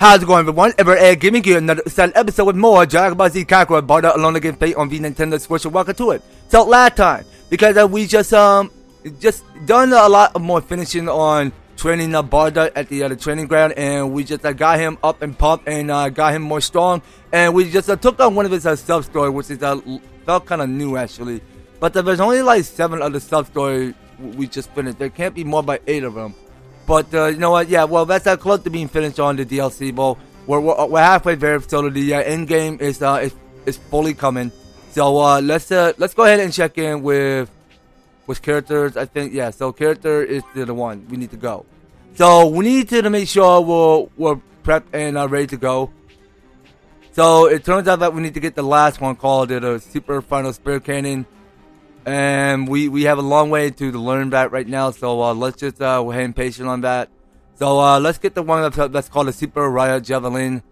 How's it going, everyone? Ever Ed giving you another exciting episode with more Dragon Ball Z Kakarot Bardock Alone Against Fate on the Nintendo Switch. And welcome to it. So last time, because uh, we just um just done a lot more finishing on training uh, Bardock at the uh, training ground, and we just uh, got him up and pumped and uh, got him more strong, and we just uh, took on one of his uh, sub story, which is uh, felt kind of new actually, but there's only like seven other sub story we just finished. There can't be more by eight of them. But uh, you know what? Yeah, well, that's uh, close to being finished on the DLC. Well, we're, we're, we're halfway there, so the uh, end game is uh is, is fully coming. So uh, let's uh let's go ahead and check in with with characters. I think yeah. So character is the, one we need to go. So we need to, make sure we're we're prepped and uh, ready to go. So it turns out that we need to get the last one called the Super Final Spirit Cannon and we we have a long way to, learn that right now. So uh, let's just uh, we're patient on that. So uh, let's get the one that's, that's called the Super Riot Javelin.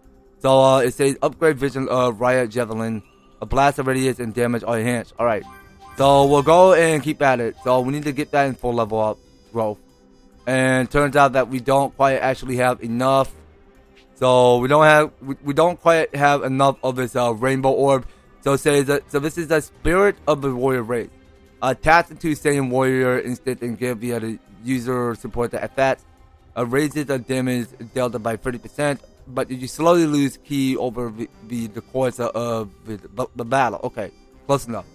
So uh, it says upgrade vision of Riot Javelin, a blast of radius and damage all enhanced. All right. So we'll go and keep at it. So we need to get that in full level up growth. And turns out that we don't quite actually have enough. So we don't have we, we don't quite have enough of this uh, rainbow orb. So says that so this is the spirit of the warrior race. Attach into Saiyan Warrior instant and give the user support the effect. Uh, raises the damage dealt by 30%, but you slowly lose ki over the, the, the course of the, the, battle. Okay, close enough.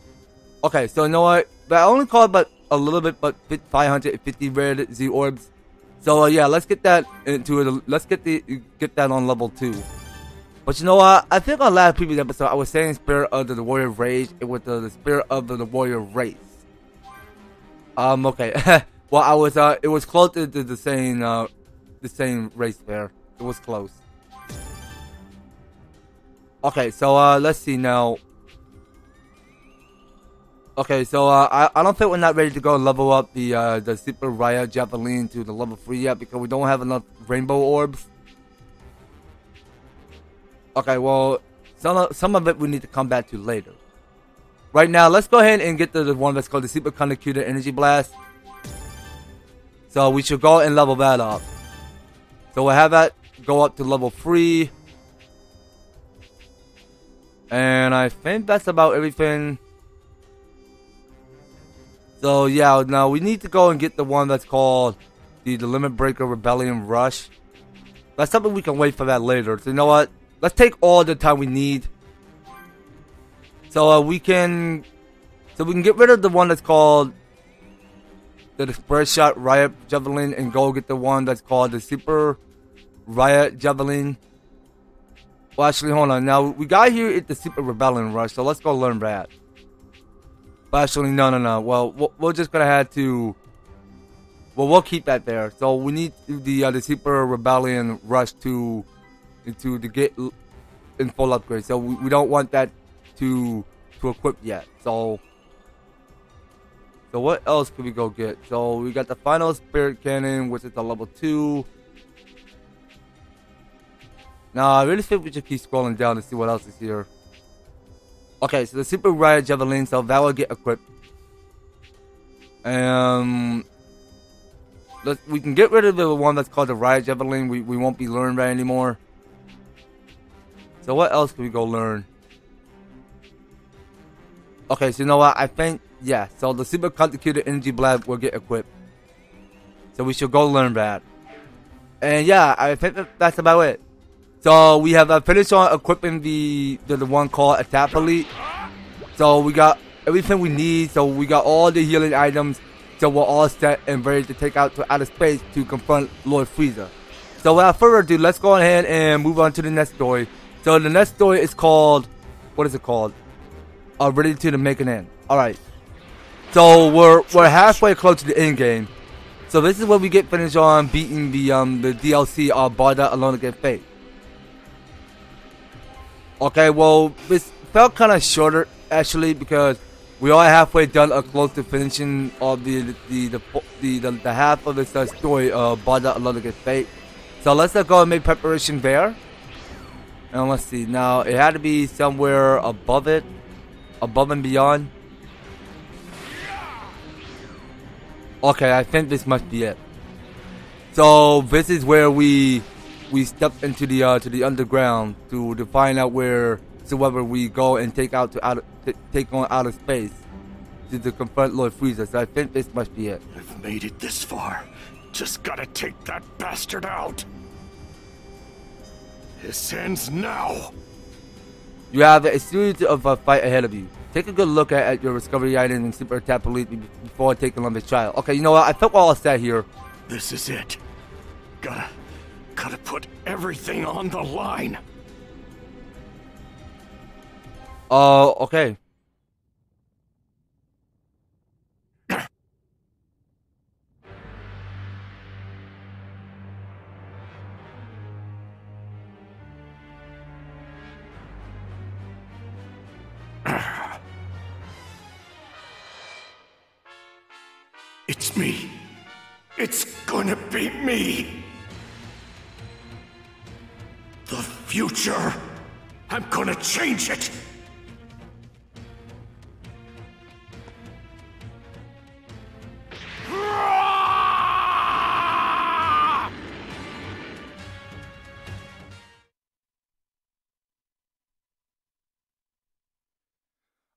Okay, so you know what? But I only called but a little bit, but 550 rare Z orbs. So uh, yeah, let's get that into it. Let's get the get that on level two. But you know what? I think on last previous episode I was saying spirit of the, the warrior rage. It was the, the spirit of the, the warrior race. Um, okay. well, I was, uh, it was close to the same, uh, the same race there. It was close. Okay, so, uh, let's see now. Okay, so, uh, I, I don't think we're not ready to go level up the, uh, the Super Riot Javelin to the level 3 yet because we don't have enough rainbow orbs. Okay, well, some of, some of it we need to come back to later. Right now, let's go ahead and get the one that's called the Super Conductor Energy Blast. So we should go and level that up. So we'll have that go up to level 3. And I think that's about everything. So yeah, now we need to go and get the one that's called the, the Limit Breaker Rebellion Rush. That's something we can wait for that later. So you know what? Let's take all the time we need so uh, we can, so we can get rid of the one that's called the Express Shot Riot Javelin and go get the one that's called the Super Riot Javelin. Well, actually, hold on. Now we got here at the Super Rebellion Rush, so let's go learn that. But actually, no, no, no. Well, we're just gonna have to. Well, we'll keep that there. So we need the uh, the Super Rebellion Rush to to to get in full upgrade. So we, we don't want that to to equip yet. So so what else could we go get? So we got the final spirit cannon, which is a level two. Now I really think we should keep scrolling down to see what else is here. Okay, so the super riot javelin, so that will get equipped. Um, let's we can get rid of the one that's called the riot javelin. We we won't be learning that anymore. So what else can we go learn? Okay, so you know what? I think, yeah. So the super conductor energy blast will get equipped. So we should go learn that. And yeah, I think that's about it. So we have uh, finished on equipping the, the, the one called Attack Elite. So we got everything we need. So we got all the healing items. So we're all set and ready to take out to outer space to confront Lord Frieza. So without further ado, let's go ahead and move on to the next story. So the next story is called, what is it called? Are ready to make an end. Alright. So we're we're halfway close to the end game. So this is where we get finished on beating the um the DLC of Bardock Alone Against Fate. Okay, well this felt kind of shorter actually because we are halfway done or close to finishing of the the the the, the, the half of this uh, story of Bardock Alone Against Fate. So let's uh, go and make preparation there. And let's see. Now it had to be somewhere above it above and beyond. Okay, I think this must be it. So this is where we we step into the uh, to the underground to to find out where so whether we go and take out to out take on outer space to, to confront Lord Frieza. So I think this must be it. I've made it this far. Just gotta take that bastard out. This ends now. You have a series of a fight ahead of you. Take a good look at, at your discovery item and super attack police before taking on this trial. Okay, you know what? I felt all set here. This is it. Gotta, gotta put everything on the line. Uh, okay. It's gonna be me. The future. I'm gonna change it.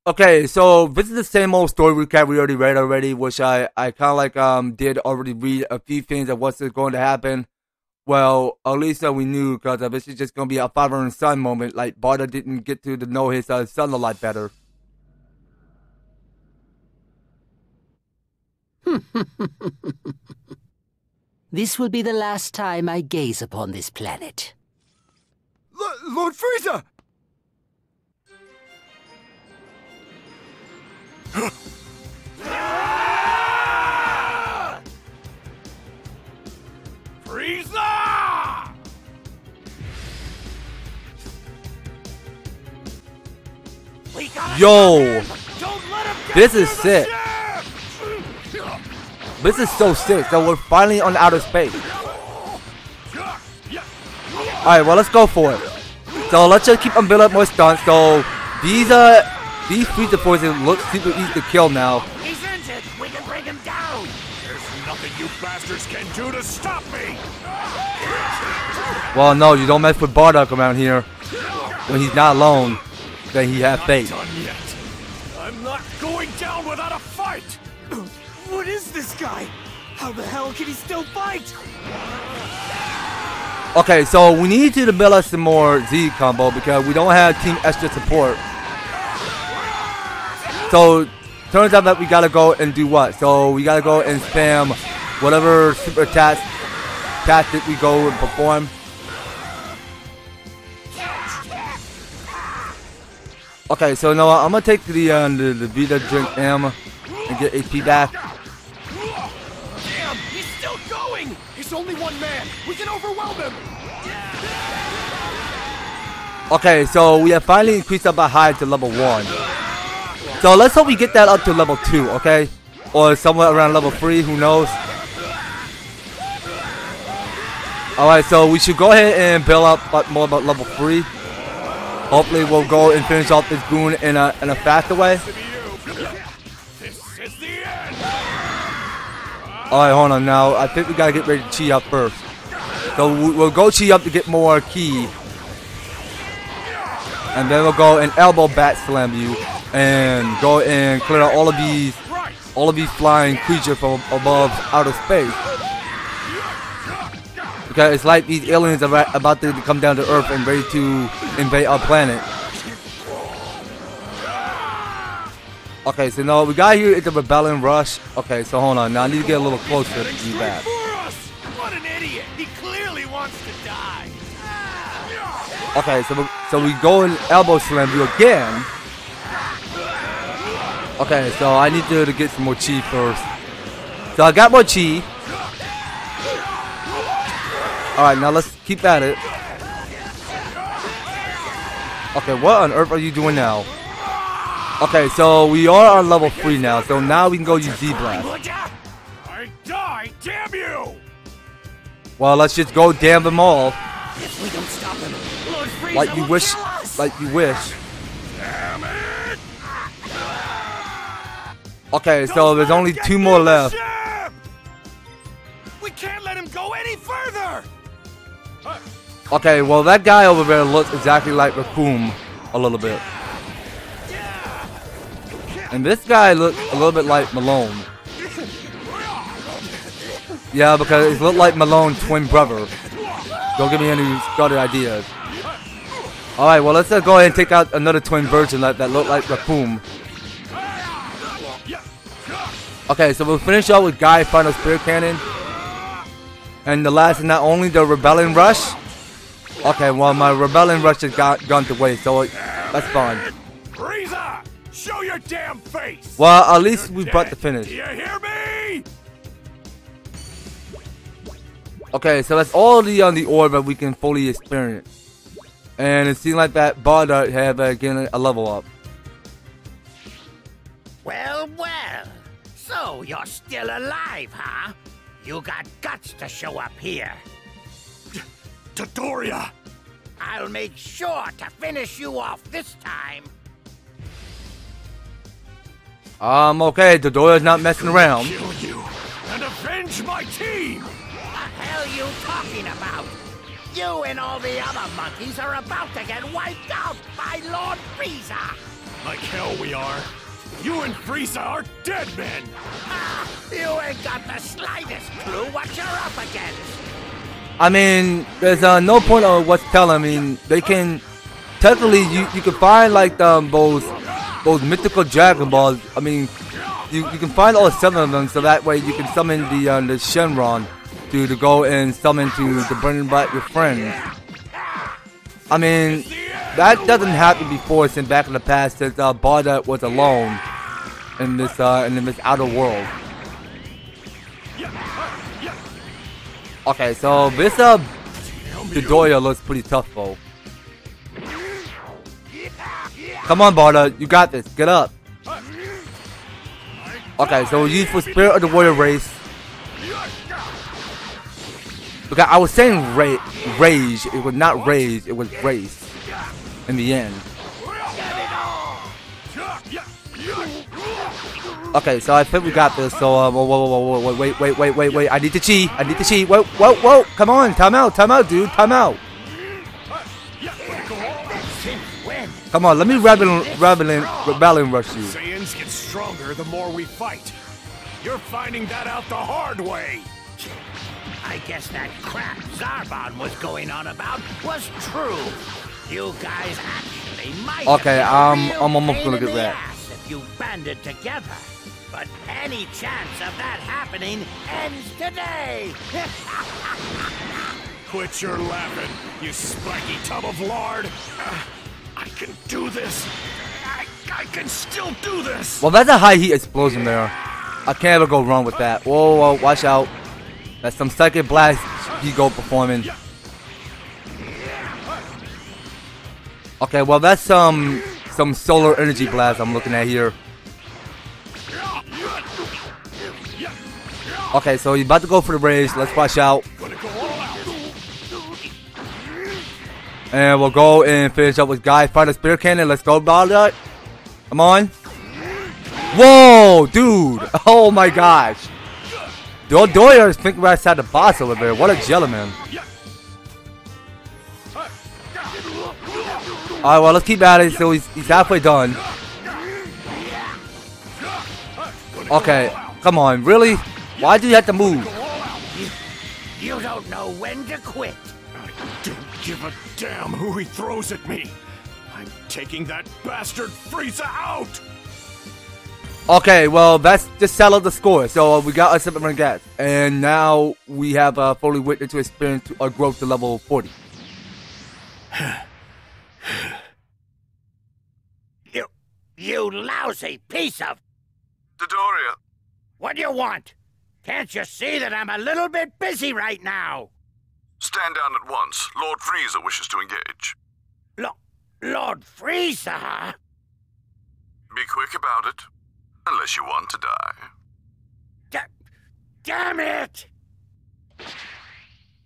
Okay, so this is the same old story recap we already read already, which I, I kind of like um did already read a few things of what's going to happen. Well, at least uh, we knew because uh, this is just going to be a father and son moment. Like Bardock didn't get to, to know his uh, son a lot better. this will be the last time I gaze upon this planet. L Lord Frieza! Frieza! Yo! This is sick. This is so sick. So we're finally on outer space. Alright, well let's go for it. So let's just keep on building up more stunts. So these uh these freezer poison look super easy to kill now. He's injured. We can bring him down. There's nothing you bastards can do to stop me. Well, no, you don't mess with Bardock around here. When he's not alone, then he has faith. Done yet. I'm not going down without a fight. What is this guy? How the hell can he still fight? Okay, so we need to build us some more Z combo because we don't have Team Extra support. So, turns out that we gotta go and do what? So, we gotta go and spam whatever super task task tactic we go and perform. Okay, so now I'm gonna take the uh, the, the Vita Drink M and get HP back. Damn, he's still going! He's only one man! We can overwhelm him! Okay, so we have finally increased up our high to level 1. So let's hope we get that up to level 2, okay? Or somewhere around level 3, who knows? Alright, so we should go ahead and build up uh, more about level 3. Hopefully we'll go and finish off this goon in a, in a faster way. Alright, hold on now. I think we gotta get ready to chi up first. So we- we'll go chi up to get more ki. And then we'll go and elbow bat slam you. And go and clear out all of these all of these flying creatures from above outer space. Because it's like these aliens are about to come down to Earth and ready to invade our planet. Okay, so now we got here is the rebellion rush. Okay, so hold on. Now I need to get a little closer to do that. What an idiot! He clearly wants to die! Okay, so we, so we go and elbow slam you again. Okay, so I need to, get some more chi first. So I got more chi. Alright, now let's keep at it. Okay, what on earth are you doing now? Okay, so we are on level 3 now, so now we can go use Z-Blast. I die, damn you! Well, let's just go damn them all. If we don't stop him, Lord Frieza Like you wish, like you wish. Okay, so there's only two more left. We can't let him go any further! Okay, well that guy over there looks exactly like Recoome a little bit. And this guy looks a little bit like Malone. Yeah, because it looked like Malone's twin brother. Don't give me any started ideas. Alright, well let's uh, go ahead and take out another twin version that, that looked like Recoome. Okay, so we'll finish up with Guy Final Spirit Cannon. And the last is not only the Rebellion Rush. Okay, well my Rebellion Rush has got gone to waste, so that's fine. Frieza! Show your damn face! Well, at least we brought the finish. Do you hear me? Okay, so that's all the on the orb that we can fully experience. And it seems like that Bardock have uh, getting a level up. Well, well. So you're still alive, huh? You got guts to show up here. Dodoria! I'll make sure to finish you off this time. Um, okay, Dodoria's not messing around. Kill you and avenge my team! What The hell you talking about? You and all the other monkeys are about to get wiped out by Lord Frieza! Like hell we are. You and Frieza are dead men! Ah, you ain't got the slightest clue what you're up against! I mean, there's uh, no point of what's telling. I mean, they can technically you you can find like um those those mythical Dragon Balls. I mean, you you can find all seven of them, so that way you can summon the uh, the Shenron to to go and summon to to bring back your friends. I mean, that doesn't happen before since back in the past since uh, Bardock was alone in this uh in this outer world. Okay, so this uh Dodoria looks pretty tough though. Come on, Barda, you got this. Get up. Okay, so we use for Spirit of the Warrior race. Okay, I was saying ra rage. It was not rage. It was race. In the end. Okay, so I think we got this. So, uh, whoa, whoa, whoa, whoa, wait, wait, wait, wait, wait. I need to cheat. I need to cheat. Whoa, whoa, whoa. Come on. Time out. Time out, dude. Time out. Come on. Let me rebel, rebellion, rebellion rush you. Saiyans get stronger the more we fight. You're finding that out the hard way. I guess that crap Zarbon was going on about was true. You guys actually might Okay, have um, been a I'm almost gonna get the that. If you banded together. But any chance of that happening ends today. Quit your laughing, you spiky tub of lard. Ah, I can do this. I, I can still do this. Well, that's a high heat explosion there. I can't ever go wrong with that. Whoa, whoa, watch out. That's some second blast Higo performing. Okay, well that's some some solar energy blast I'm looking at here. Okay, so he's about to go for the raise. Let's watch out. And we'll go and finish up with Guy Fighter Spirit Cannon. Let's go, Bardock. Come on. Whoa, dude. Oh my gosh. Dodoria is thinking outside the boss over there. What a gentleman. Alright, well, let's keep at it. So he's, he's halfway done. Okay, come on. Really? Why do you have to move? you don't know when to quit. I don't give a damn who he throws at me. I'm taking that bastard Frieza out. Okay, well, that's just settled the score. So uh, we got a separate gas. And now we have uh, fully witnessed to experience our growth to level 40. You, you lousy piece of. Dodoria, What do you want? Can't you see that I'm a little bit busy right now? stand down at once. Lord Frieza wishes to engage. Lo- Lord Frieza? Be quick about it, unless you want to die. Da- damn it!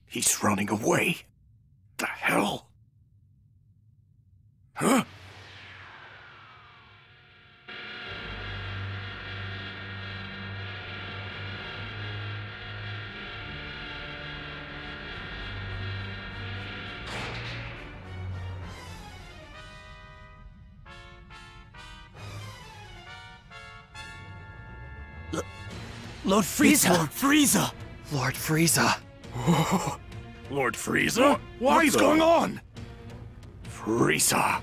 He's running away. The hell? Huh? Lord Frieza. It's Lord Frieza. Lord Frieza. Lord Frieza? What What's the- going on? Frieza.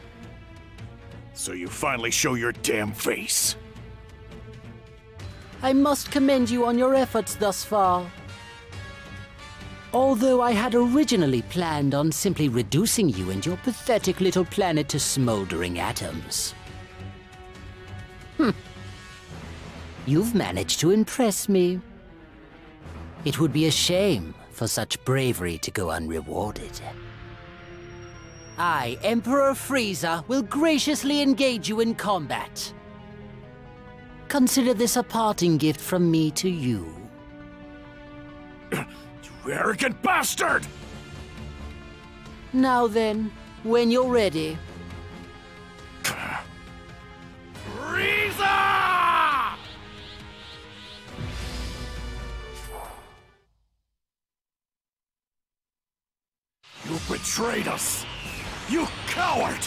So you finally show your damn face. I must commend you on your efforts thus far. Although I had originally planned on simply reducing you and your pathetic little planet to smoldering atoms. You've managed to impress me. It would be a shame for such bravery to go unrewarded. I, Emperor Frieza, will graciously engage you in combat. Consider this a parting gift from me to you. You arrogant bastard! Now then, when you're ready, betrayed us! You coward!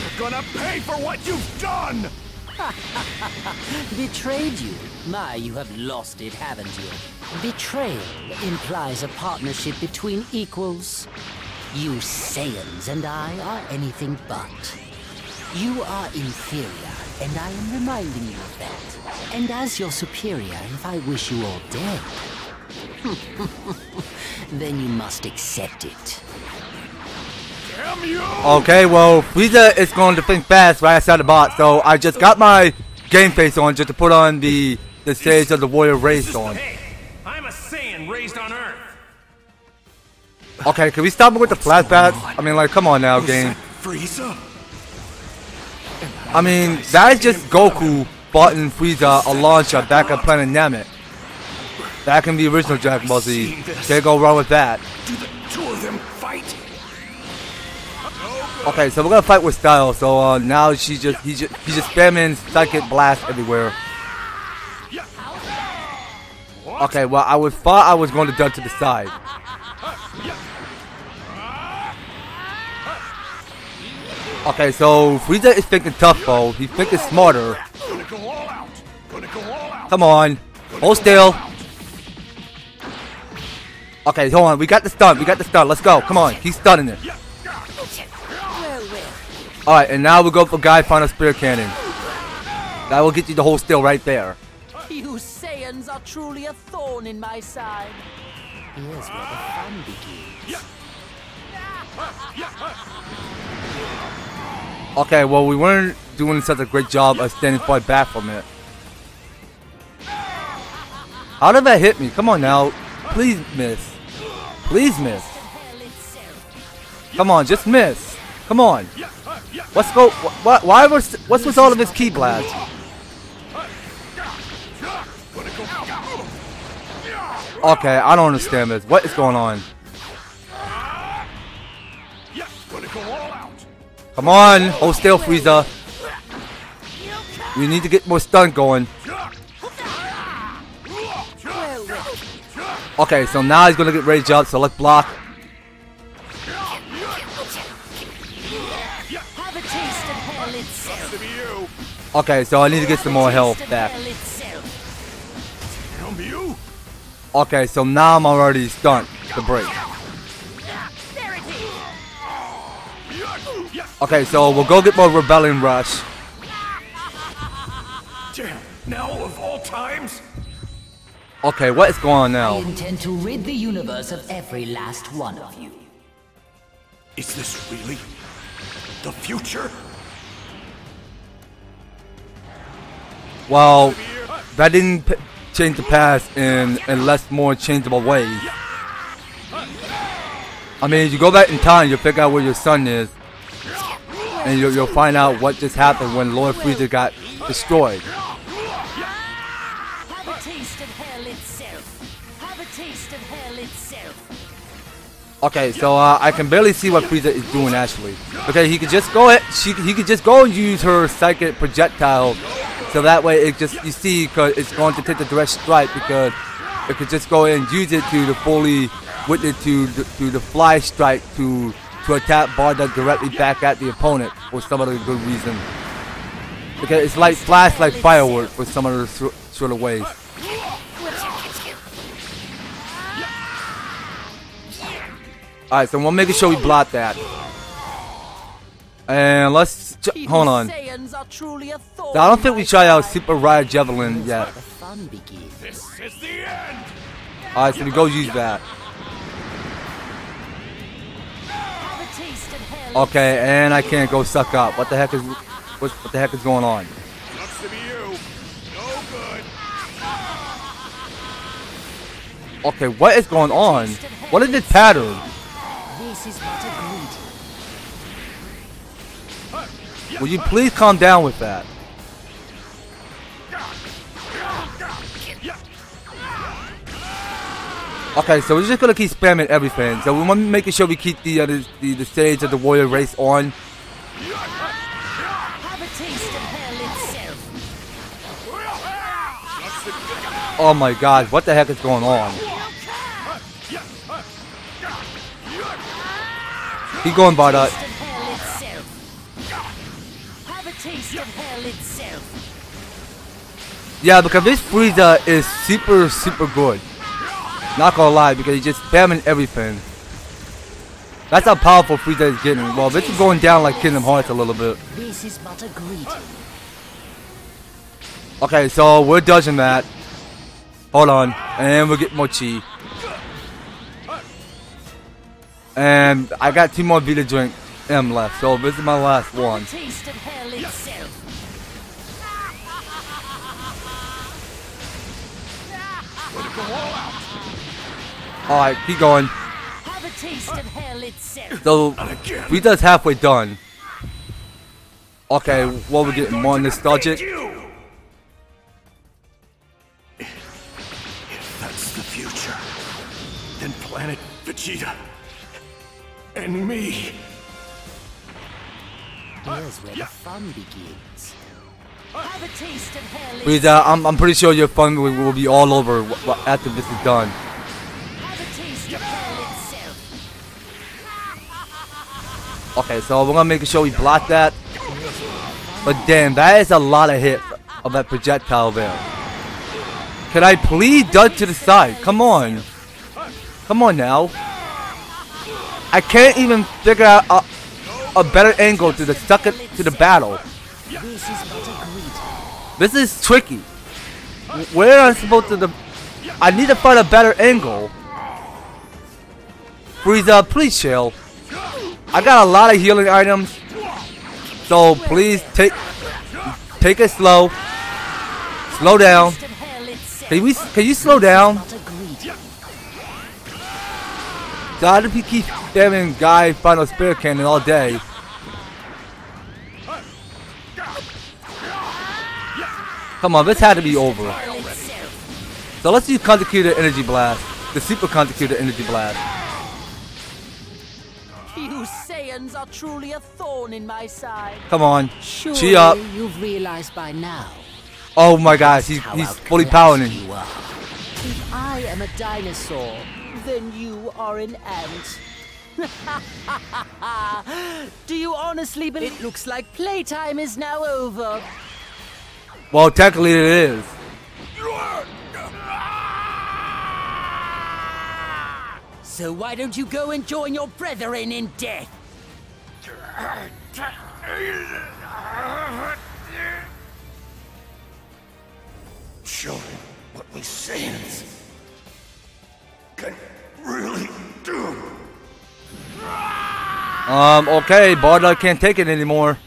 You're gonna pay for what you've done! betrayed you. My, you have lost it, haven't you? Betrayal implies a partnership between equals. You Saiyans and I are anything but. You are inferior, and I am reminding you of that. And as your superior, if I wish you all dead, then you must accept it. Okay, well, Frieza is going to think fast right outside the box, so I just got my game face on just to put on the the stage of the warrior race on. Hey, I'm a Saiyan raised on Earth. Okay, can we stop with the flashbacks? I mean, like, come on now, game. Frieza? I mean, that is just Goku fighting Frieza a launcher back at Planet Namek. Back in the original Dragon Ball Z. Can't go wrong with that. Do the two of them? Okay, so we're gonna fight with style. So uh, now she just he just he's just spamming psychic blast everywhere. Okay, well I was thought I was going to jump to the side. Okay, so Frieza is thinking tough, though. He's thinking smarter. Come on, hold still. Okay, hold on. We got the stun. We got the stun. Let's go. Come on, He's stunning it. All right, and now we go for Guy Final Spirit Cannon. That will get you the whole still right there. You Saiyans are truly a thorn in my side. Here's where the fun begins. Okay, well we weren't doing such a great job of standing far back from it. How did that hit me? Come on now. Please miss. Please miss. Come on, just miss. Come on. What's go? What? Why was? What's with all of his ki blasts? Okay, I don't understand this. What is going on? Come on, hold still, Frieza. We need to get more stun going. Okay, so now he's gonna get rage up, so let's block. Okay, so I need to get some more health Taste back. hell you! Okay, so now I'm already stunned to break. There it is. Okay, so we'll go get more Rebellion Rush. Damn! Now of all times? Okay, what is going on I now? intend to rid the universe of every last one of you. Is this really the future? Well, that didn't p- change the past in, in less more changeable ways. I mean, if you go back in time, you'll figure out where your son is, and you'll, you'll find out what just happened when Lord Frieza got destroyed. Have a taste of hell itself. Have a taste of hell itself. Okay, so uh, I can barely see what Frieza is doing actually. Okay, he could just go ahead. She he could just go and use her psychic projectile, so that way, it just you see because it's going to take the direct strike because it could just go and use it to the fully with it to the, to the fly strike to to attack Barda directly back at the opponent for some other good reason. Because it's like flash like fireworks for some other sort of ways. Alright, so we'll make sure we block that. And let's ch- hold on. Saiyans are truly a thorn So I don't think we my tried out. Super Riot Javelin yet. where The fun begins. This is the end. Alright, so we go use that. Have a taste of hell. Okay, and I can't go suck up. What the heck is what, what the heck is going on? Sucks to be you. No good. Okay, what is going on? What is this pattern? This is but Will you please calm down with that? Okay, so we're just gonna keep spamming everything. So we want to making sure we keep the, uh, the the the stage of the warrior race on. Have a taste of hell itself. Oh my God, what the heck is going on? Keep going, Bardock. Itself. Yeah, because this Frieza is super, super good. Not gonna lie, because he's just spamming everything. That's how powerful Frieza is getting. Well, this is going down like Kingdom Hearts a little bit. This is but a greeting. Okay, so we're dodging that. Hold on, and we'll get more chi. And I got two more Vita Drink M left, so this is my last one. Have a taste of hell itself. Alright, keep going. Have a taste of hell itself. So, again. Vita's halfway done. Okay, well, we're getting more nostalgic. If that's the future, then Planet Vegeta and me. Here's where the fun begins. Have a taste of hell Frieza, uh, I'm, I'm pretty sure your fun will, will be all over after this is done. Have a taste of hell itself. Okay, so we're gonna make sure we block that. But damn, that is a lot of hit of that projectile there. Can I please dodge to the side? Come on. Come on now. I can't even figure out a, a better angle to the suck it to the battle. This is tricky. Where am I supposed to the I need to find a better angle. Frieza, please chill. I got a lot of healing items. So please take take it slow. Slow down. Can we can you slow down? God if you keep spamming guy final spirit cannon all day. Come on, this had to be over. So let's use Conjugated Energy Blast. The Super Conjugated Energy Blast. You Saiyans are truly a thorn in my side. Come on. Surely Chi up. you've realized by now Oh my gosh, he's, he's fully powering. you are. If I am a dinosaur, then you are an ant. Do you honestly believe it looks like playtime is now over? Well, technically it is. So why don't you go and join your brethren in death? Show him what we Saiyans can really do. Um, okay, Bardock can't take it anymore.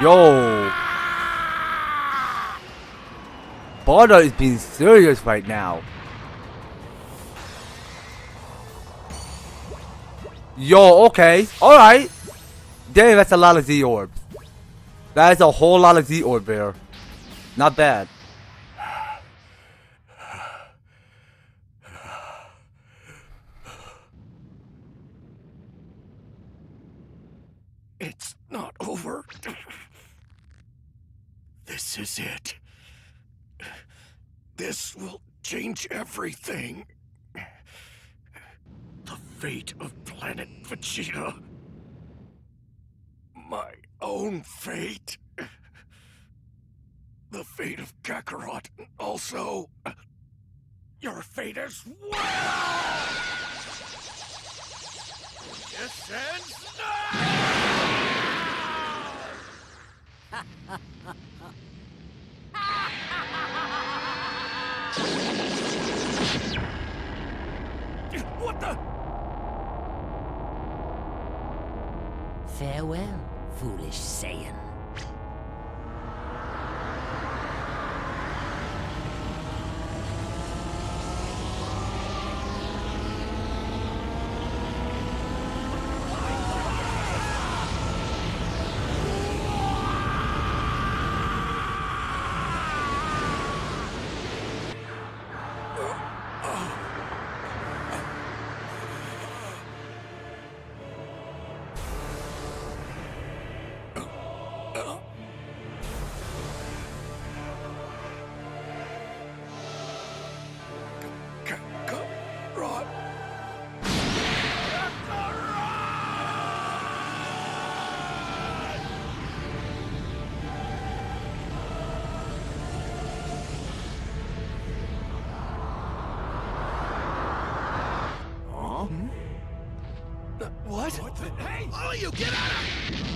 Yo. Bardock is being serious right now. Yo, okay. Alright. Damn, that's a lot of Z orbs. That is a whole lot of Z orb there. Not bad. It's not over. This is it. This will change everything. The fate of Planet Vegeta. My own fate. The fate of Kakarot. Also, your fate as well! Yes and What the? Farewell, foolish Saiyan. What? what the? Hey! All of you, get out of...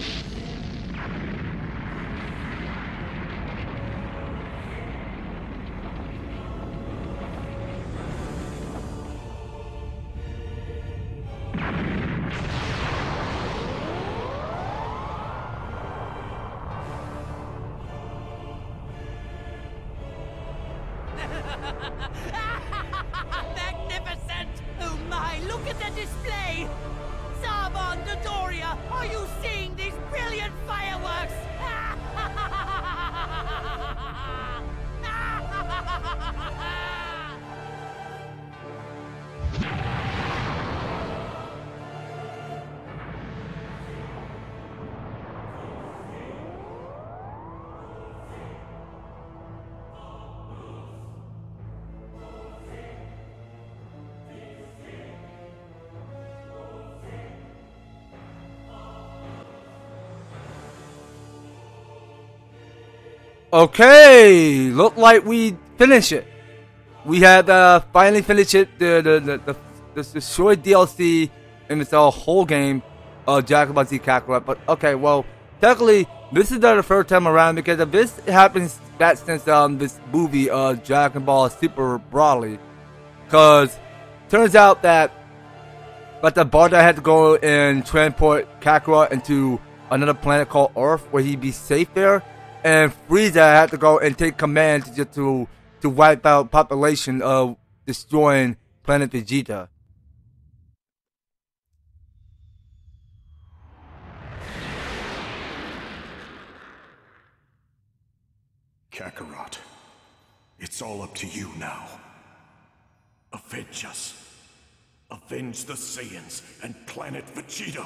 Okay, look like we finish it. We had uh, finally finished it. The the the the, the, short DLC and it's a whole game of Ball Z Kakarot. But okay, well, technically this is not the first time around because of this happens that since um this movie uh Dragon Ball Super Broly. Cause turns out that but the Bardock had to go and transport Kakarot into another planet called Earth where he'd be safe there. And Frieza had to go and take command to to to wipe out population of destroying planet Vegeta. Kakarot, it's all up to you now. Avenge us. Avenge the Saiyans and planet Vegeta.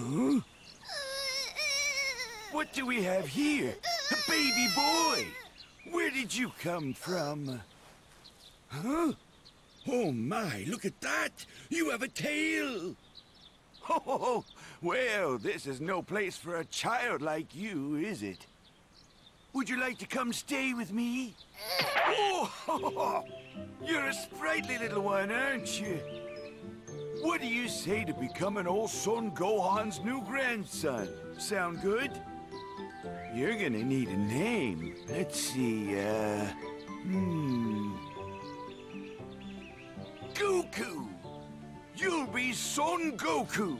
Huh? What do we have here? A baby boy! Where did you come from? Huh? Oh my, look at that! You have a tail! Oh, well, this is no place for a child like you, is it? Would you like to come stay with me? Oh, you're a sprightly little one, aren't you? What do you say to becoming old Son Gohan's new grandson? Sound good? You're gonna need a name. Let's see, uh... Hmm... Goku! You'll be Son Goku!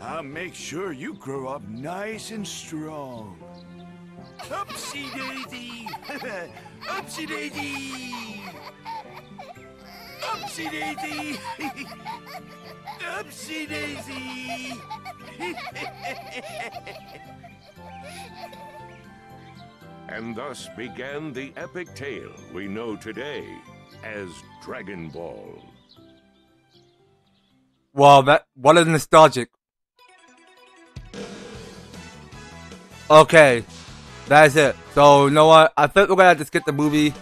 I'll make sure you grow up nice and strong. Upsy Daisy! Upsy Day! Upsy daisy! Upsy daisy! And thus began the epic tale we know today as Dragon Ball. Wow, that what a nostalgic. Okay, that's it. So you know what? I think we're gonna to skip the movie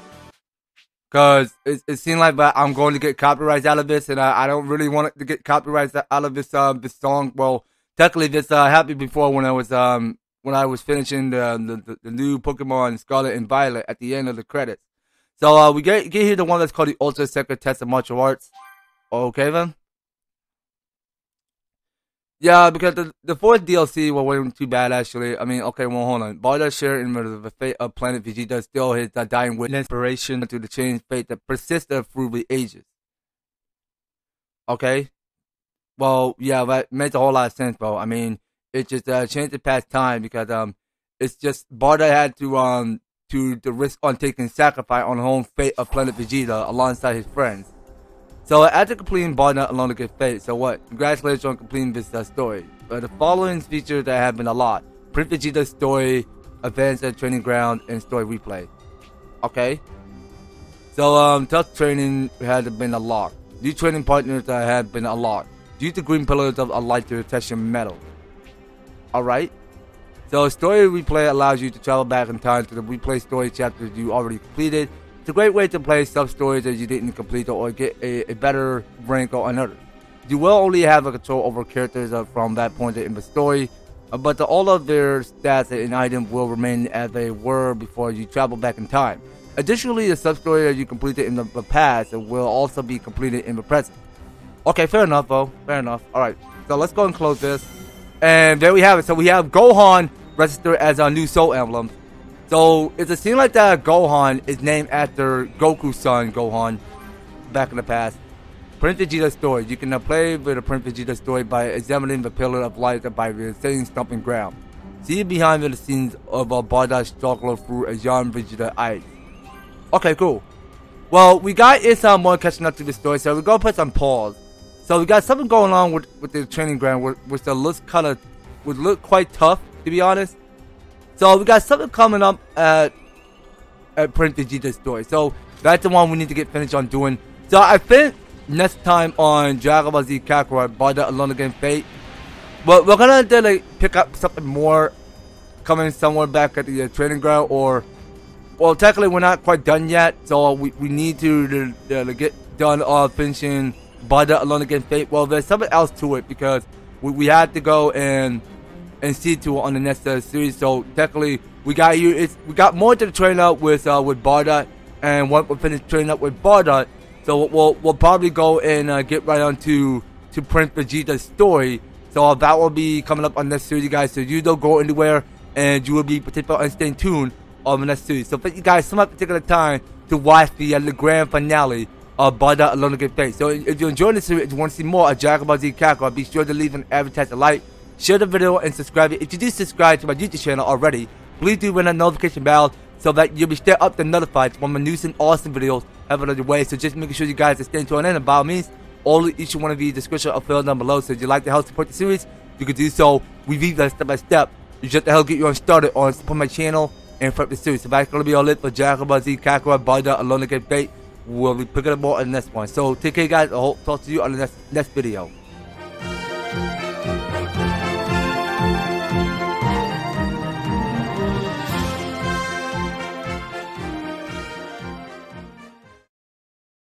because it, it seemed like that I'm going to get copyrights out of this, and I, I don't really want to get copyrights out of this um this song. Well, technically, this uh, happened before when I was um when I was finishing the the, the, new Pokemon Scarlet and Violet at the end of the credits. So uh, we get get here the one that's called the Ultra Secret Test of Martial Arts. Okay then. Yeah, because the the fourth DLC well, wasn't too bad actually. I mean, okay, well hold on. Bardock shared in the fate of Planet Vegeta still his uh, dying with inspiration to the changed fate that persisted through the ages. Okay. Well, yeah, that makes a whole lot of sense, bro. I mean, it just uh, changed the past time because um, it's just Bardock had to um to the risk on taking sacrifice on the home fate of Planet Vegeta alongside his friends. So after completing Bardock Alone to Get Fate, so what? Congratulations on completing this uh, story. But the following features that have been a lot. Prince Vegeta's story, events at training ground, and story replay. Okay? So um tough training had been a lot. New training partners that have been a lot. Due to green pillars of a lighter detection metal. Alright? So story replay allows you to travel back in time to the replay story chapters you already completed it's a great way to play sub stories that you didn't complete or get a, a better rank or another. You will only have a control over characters from that point in the story, uh, but the, all of their stats and items will remain as they were before you travel back in time. Additionally, the sub story that you completed in the, the past will also be completed in the present. Okay, fair enough, though. Fair enough. Alright, so let's go and close this. And there we have it. So we have Gohan registered as our new soul emblem. So it's a scene like that Gohan is named after Goku's son, Gohan, back in the past. Prince Vegeta story. You can play with the Prince Vegeta story by examining the Pillar of Light by the same stomping ground. See behind the scenes of a Bardock struggle through a young Vegeta eyes. Okay, cool. Well, we got is uh, more catching up to the story, so we're gonna put some pause. So we got something going on with, with the training ground, which, which looks kind of would look quite tough, to be honest. So we got something coming up at at Prince Vegeta's story. So that's the one we need to get finished on doing. So I think next time on Dragon Ball Z Kakarot, Bardock Alone Again Fate, but we're gonna do, like pick up something more coming somewhere back at the uh, training ground or well technically we're not quite done yet so we, we need to, to, to get done uh, finishing Bardock Alone Against Fate well there's something else to it because we, we had to go and and C2 on the next uh, series. So technically, we got you. It's we got more to train up with uh, with Barda, and once we finish training up with Barda, so we'll we'll probably go and uh, get right on to to Prince Vegeta's story. So that will be coming up on next series, guys. So you don't go anywhere, and you will be participating and staying tuned on the next series. So thank you guys so much for taking the time to watch the, uh, the grand finale of Bardock Alone Against Fate. So if you're enjoying this series, if you want to see more of Dragon Ball Z Kakarot, be sure to leave an advertisement like share the video and subscribe. If you do subscribe to my YouTube channel already please do ring that notification bell so that you'll be stay up to notified when my new and awesome videos have another way. So just making sure you guys are staying tuned in. And by all means all each one of the description are filled down below. So if you'd like to help support the series you can do so. We read that step by step. You just to help get you on started on support my channel and for the series. So that's gonna be all it for Dragon Ball Z Kakarot Bardock Alone Against Fate we'll be picking up more in next one. So take care guys i hope talk to you on the next next video